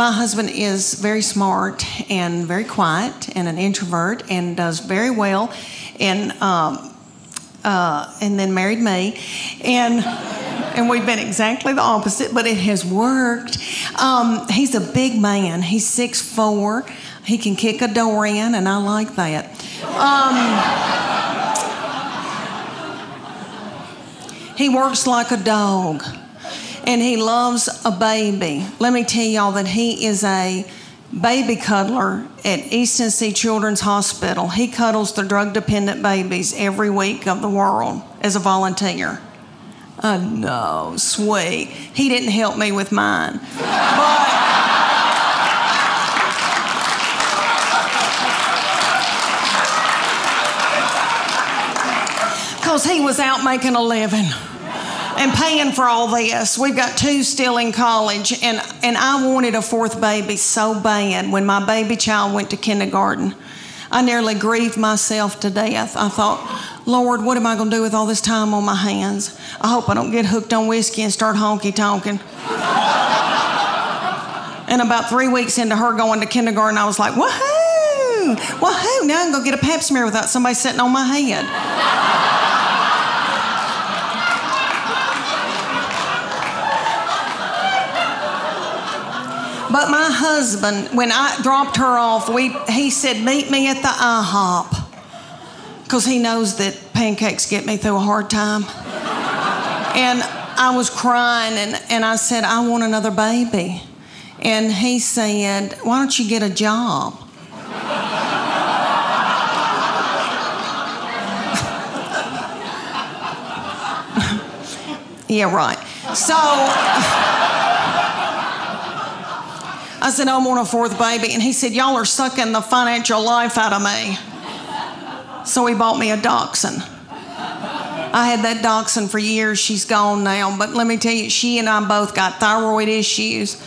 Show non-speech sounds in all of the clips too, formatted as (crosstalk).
my husband is very smart and very quiet and an introvert and does very well, and um, uh, and then married me, and and we've been exactly the opposite, but it has worked. Um, he's a big man. He's six four. He can kick a door in, and I like that. Um, he works like a dog and he loves a baby. Let me tell y'all that he is a baby cuddler at East Tennessee Children's Hospital. He cuddles the drug dependent babies every week of the world as a volunteer. I know, sweet. He didn't help me with mine. But. Because he was out making a living and paying for all this. We've got two still in college, and, and I wanted a fourth baby so bad when my baby child went to kindergarten. I nearly grieved myself to death. I thought, Lord, what am I going to do with all this time on my hands? I hope I don't get hooked on whiskey and start honky tonking. (laughs) and about three weeks into her going to kindergarten, I was like, woohoo! Woohoo! Now I can go get a pap smear without somebody sitting on my head. But my husband, when I dropped her off, we, he said, Meet me at the IHOP. Because he knows that pancakes get me through a hard time. (laughs) and I was crying, and, and I said, I want another baby. And he said, Why don't you get a job? (laughs) yeah, right. So. (laughs) I said, I want a fourth baby. And he said, Y'all are sucking the financial life out of me. So he bought me a dachshund. I had that dachshund for years. She's gone now. But let me tell you, she and I both got thyroid issues.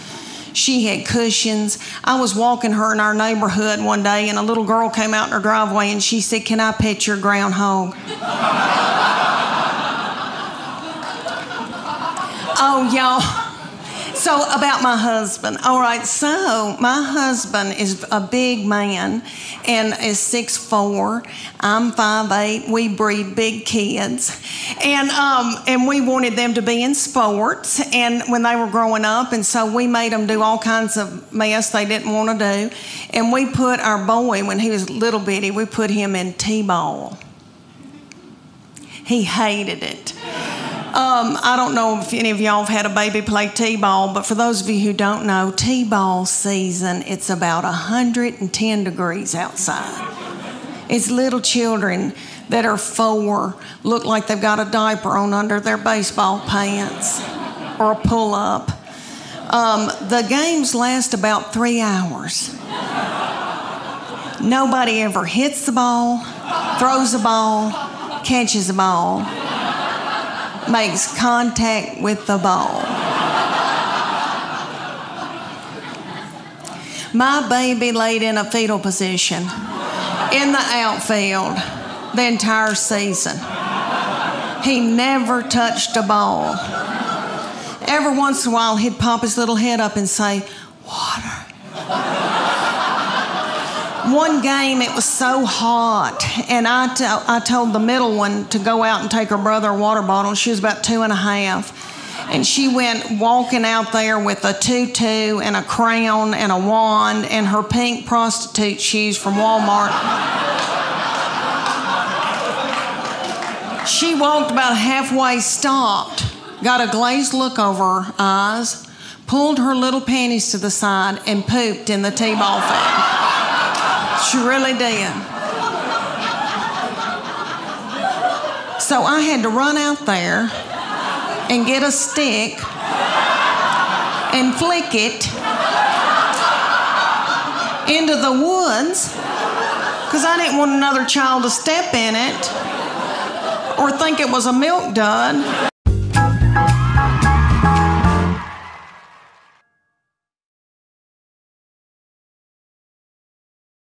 She had Cushing's. I was walking her in our neighborhood one day, and a little girl came out in her driveway and she said, Can I pet your groundhog? (laughs) oh, y'all. So, about my husband. All right, so my husband is a big man and is six four. I'm five eight. We breed big kids. And, um, and we wanted them to be in sports and when they were growing up. And so we made them do all kinds of mess they didn't want to do. And we put our boy, when he was little bitty, we put him in T ball. He hated it. Um, I don't know if any of y'all have had a baby play t-ball, but for those of you who don't know, t-ball season, it's about 110 degrees outside. It's little children that are four look like they've got a diaper on under their baseball pants or a pull-up. Um, the games last about three hours. Nobody ever hits the ball, throws the ball, catches the ball makes contact with the ball. My baby laid in a fetal position in the outfield the entire season. He never touched a ball. Every once in a while, he'd pop his little head up and say, Water one game it was so hot and I, t- I told the middle one to go out and take her brother a water bottle. She was about two and a half and she went walking out there with a tutu and a crown and a wand and her pink prostitute shoes from walmart. She walked about halfway stopped got a glazed look over her eyes pulled her little panties to the side and pooped in the t-ball field she really did. So I had to run out there and get a stick and flick it into the woods because I didn't want another child to step in it or think it was a milk dud.